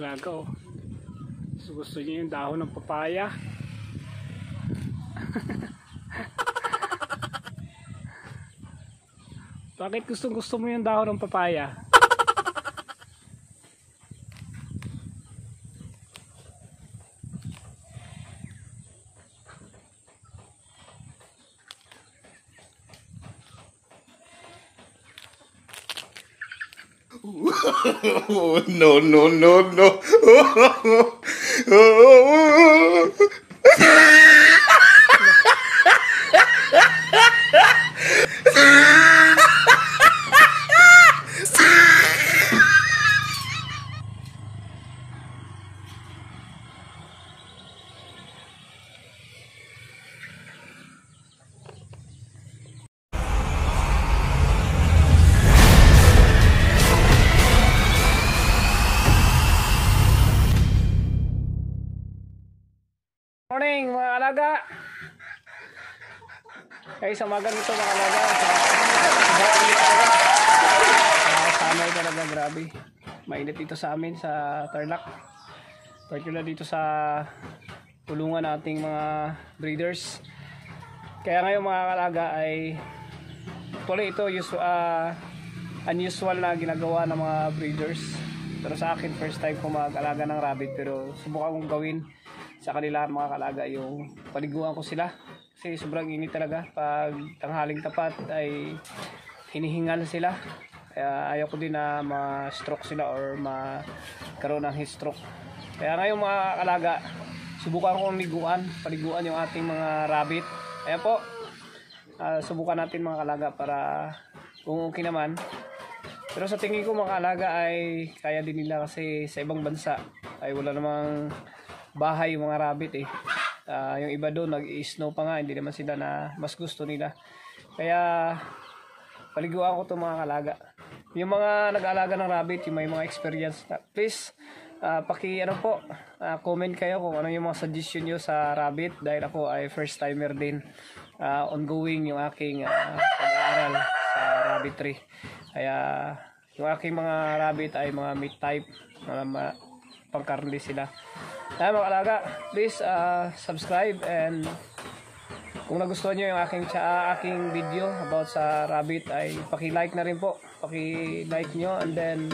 Oh. So, gusto niyo yung dahon ng papaya. Bakit gustong gusto mo yung dahon ng papaya? no, no, no, no. Ay sa umaga nito mga alaga. Sa summer talaga grabe. Mainit dito sa amin sa Tarlac. Particular dito sa pulungan nating mga breeders. Kaya ngayon mga alaga ay tuloy ito usual, uh, unusual na ginagawa ng mga breeders. Pero sa akin first time ko mag-alaga ng rabbit pero subukan kong gawin sa kanila mga kalaga yung paliguan ko sila kasi sobrang init talaga. Pag tanghaling tapat ay hinihingal sila. Kaya ayaw ko din na ma-stroke sila or magkaroon ng heat stroke. Kaya ngayon mga kalaga subukan ko liguan paliguan yung ating mga rabbit. Ayan po uh, subukan natin mga kalaga para kung okay naman. Pero sa tingin ko mga kalaga ay kaya din nila kasi sa ibang bansa ay wala namang bahay yung mga rabbit eh. Uh, yung iba doon nag-snow pa nga, hindi naman sila na mas gusto nila. Kaya paliguan ko 'tong mga kalaga. Yung mga nag-aalaga ng rabbit, yung may mga experience na, please uh, paki ano po, uh, comment kayo kung ano yung mga suggestion niyo sa rabbit dahil ako ay first timer din. Uh, ongoing yung aking uh, pag-aaral sa rabbitry. Kaya yung aking mga rabbit ay mga meat type, mga, mga pangkarne sila. Kaya mga kalaga, please uh, subscribe and kung nagustuhan nyo yung aking, uh, aking video about sa rabbit ay paki-like na rin po. Paki-like nyo and then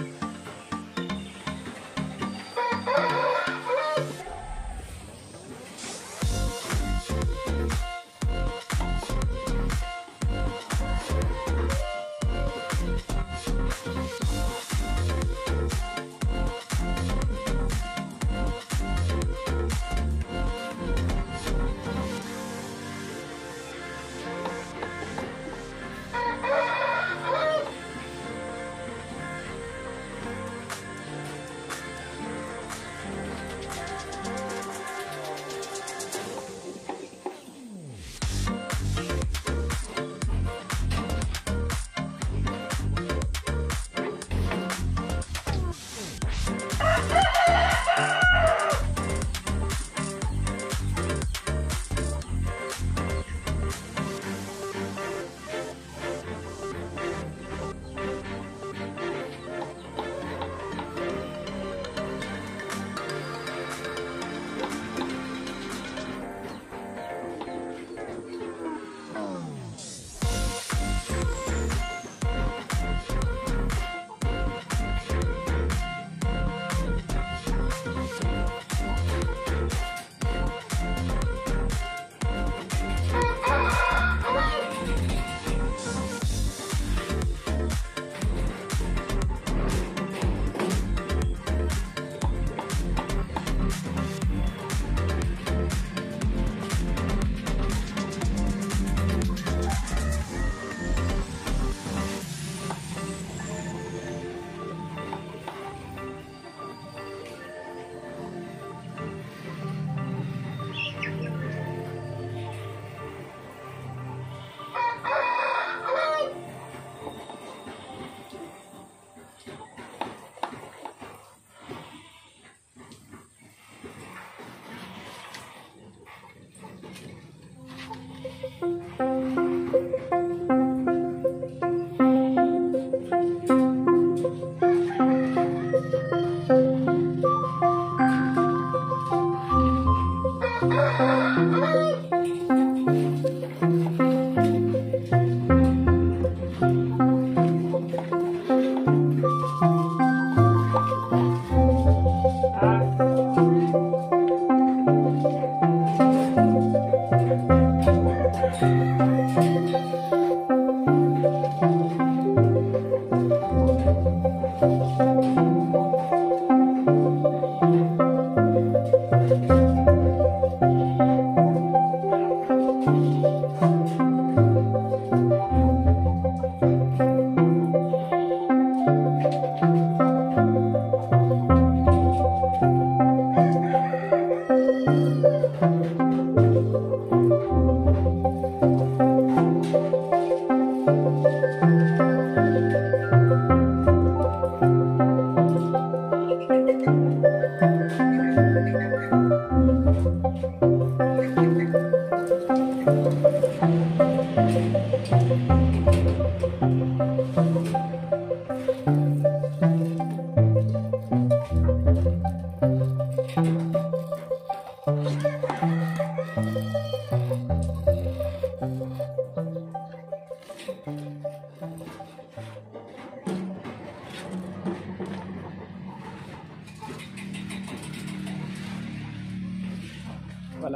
Oh,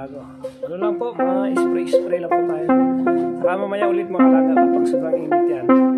Palago. Ano lang po, mga spray-spray lang po tayo. Saka mamaya ulit mga alaga kapag sobrang init yan.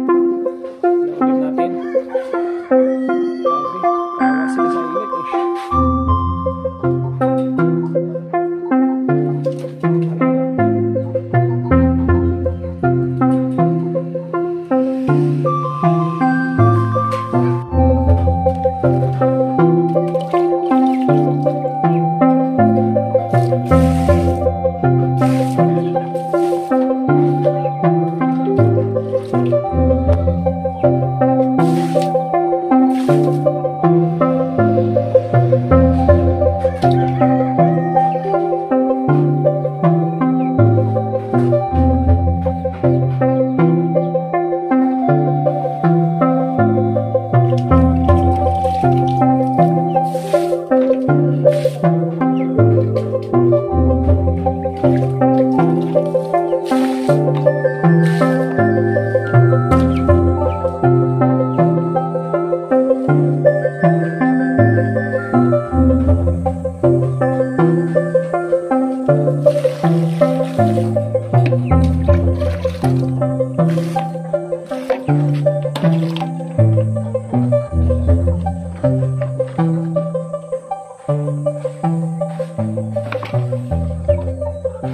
Mga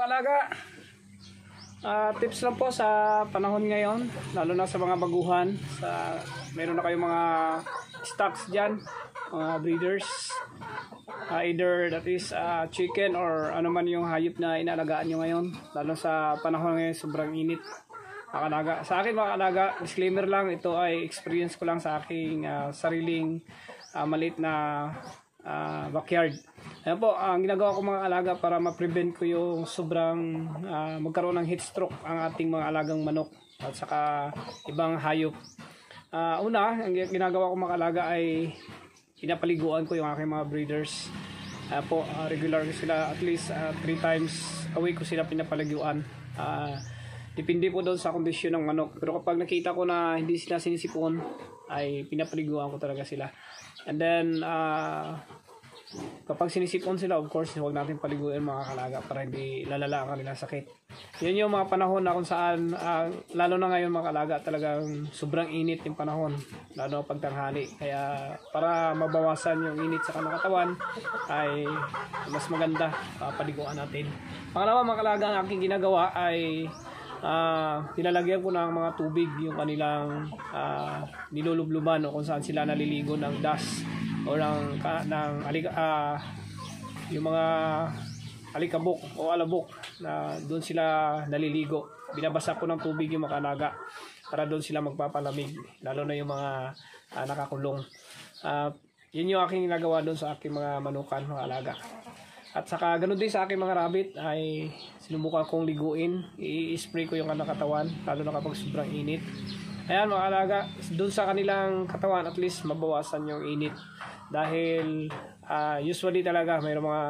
kalaga, ah, tips lang po sa panahon ngayon, lalo na sa mga baguhan, sa meron na kayong mga stocks dyan, mga breeders, Ah, either that is ah, chicken or ano man yung hayop na inalagaan nyo ngayon, lalo sa panahon ngayon sobrang init. Mga kalaga. Sa akin mga disclaimer lang, ito ay experience ko lang sa aking ah, sariling ah, maliit na ah, backyard. Ayan po, ang ginagawa ko mga alaga para ma-prevent ko yung sobrang ah, magkaroon ng heat stroke ang ating mga alagang manok at saka ibang hayop. Ah, una, ang ginagawa ko mga alaga ay pinapaliguan ko yung aking mga breeders. Ah, po, ah, regular sila at least 3 times a week ko sila pinapaliguan. Ah, depende po doon sa kondisyon ng manok. Pero kapag nakita ko na hindi sila sinisipon, ay pinapaliguan ko talaga sila. And then, ah, kapag sinisipon sila, of course, huwag natin paliguin mga kalaga para hindi lalala ang kanilang sakit. Yun yung mga panahon na kung saan, ah, lalo na ngayon mga kalaga, talagang sobrang init yung panahon, lalo na pagtanghali. Kaya para mabawasan yung init sa kanilang katawan, ay mas maganda uh, paliguan natin. Pangalawa mga kalaga, ang aking ginagawa ay ah nilalagyan ko ng mga tubig yung kanilang ah, nilulubluban o kung saan sila naliligo ng dust o ng, ka, ng alika, ah, yung mga alikabok o alabok na doon sila naliligo. Binabasa ko ng tubig yung mga alaga para doon sila magpapalamig, lalo na yung mga ah, nakakulong. Ah, yun yung aking ginagawa doon sa aking mga manukan, mga alaga. At saka ganun din sa aking mga rabbit ay sinubukan kong liguin, i-spray ko yung kanilang katawan, lalo na kapag sobrang init. Ayan mga alaga, doon sa kanilang katawan at least mabawasan yung init. Dahil ah, usually talaga mayroong mga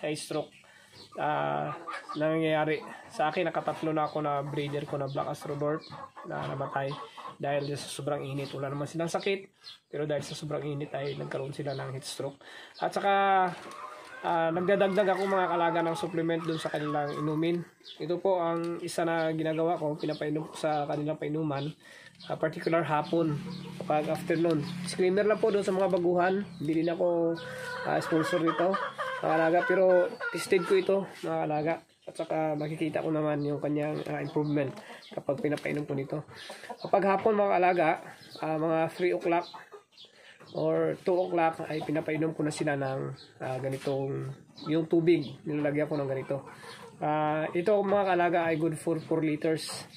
high stroke na nangyayari. Sa akin nakatatlo na ako na breeder ko na Black Astrodorp na namatay dahil sa sobrang init. Wala naman silang sakit pero dahil sa sobrang init ay nagkaroon sila ng heat stroke. At saka Ah, nagdadagdag ako mga kalaga ng supplement dun sa kanilang inumin. Ito po ang isa na ginagawa ko, pinapainom ko sa kanilang painuman, ah, particular hapon, kapag afternoon. Disclaimer lang po doon sa mga baguhan, hindi din ako ah, sponsor nito, mga kalaga, pero tested ko ito, mga kalaga. At saka makikita ko naman yung kanyang ah, improvement kapag pinapainom ko nito. Kapag hapon mga kalaga, ah, mga 3 o'clock, or 2 o'clock ay pinapainom ko na sila ng ah, ganitong yung tubig. Nilalagyan ko ng ganito. Ah, ito mga kalaga ay good for 4 liters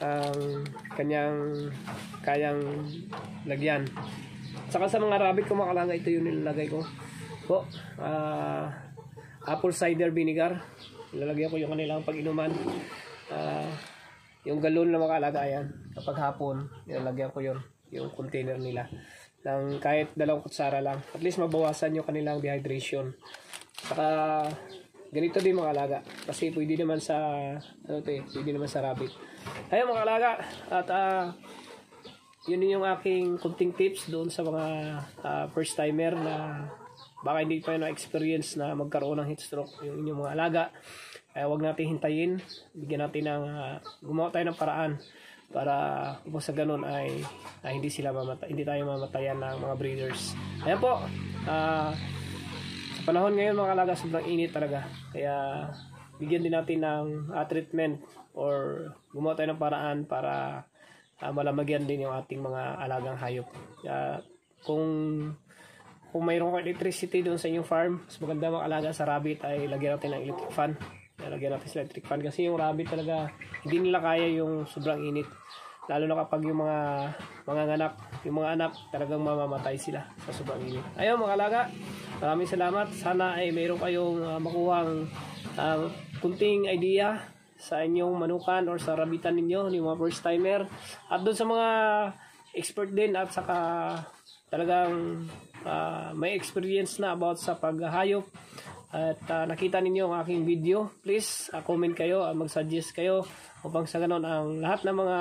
ang kanyang kayang lagyan. Saka sa mga rabbit ko mga kalaga ito yung nilalagay ko. Po ah, apple cider vinegar. Nilalagyan ko yung kanilang pag-inuman. Ah, yung galon na mga kalaga ayan. Kapag hapon nilalagyan ko yun yung container nila ng kahit dalawang kutsara lang. At least mabawasan yung kanilang dehydration. Saka ganito din mga alaga. Kasi pwede naman sa ano to eh, pwede naman sa rabbit. Ayun mga alaga. At ah, yun yung aking kunting tips doon sa mga ah, first timer na baka hindi pa na experience na magkaroon ng heat stroke yung inyong mga alaga. Kaya wag natin hintayin. Bigyan natin ng ah, gumawa tayo ng paraan para kung sa ganun ay, ay hindi sila mamata hindi tayo mamatayan ng mga breeders. Ayan po. ah sa panahon ngayon mga kalaga sobrang init talaga. Kaya bigyan din natin ng ah, treatment or gumawa tayo ng paraan para ah, malamagyan din yung ating mga alagang hayop. Kaya kung kung mayroon kang electricity doon sa inyong farm, mas maganda mga alaga sa rabbit ay lagyan natin ng electric fan. Lagyan natin sa electric fan kasi yung rabbit talaga hindi nila kaya yung sobrang init. Lalo na kapag yung mga mga anak, yung mga anak talagang mamamatay sila sa sobrang init. Ayun mga alaga, maraming salamat. Sana ay mayroon kayong ah, makuhang ah, kunting idea sa inyong manukan or sa rabitan ninyo, yung mga first timer. At doon sa mga expert din at saka talagang ah, may experience na about sa paghahayop at ah, nakita ninyo ang aking video, please ah, comment kayo, ah, mag-suggest kayo upang sa ganon ang lahat ng mga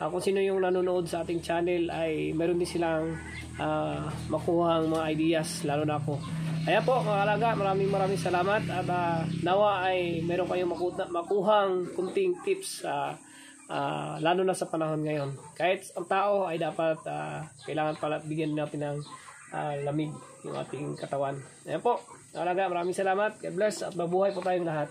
ah, kung sino yung nanonood sa ating channel ay meron din silang ah, makuhang mga ideas, lalo na ako. Ayan po mga kalaga, maraming maraming salamat at ah, nawa ay meron kayong makuha, makuhang kunting tips sa Ah, lalo na sa panahon ngayon. Kahit ang tao ay dapat ah, kailangan pala bigyan natin ng ah, lamig yung ating katawan. Ayan po. Alaga, maraming salamat. God bless at mabuhay po tayong lahat.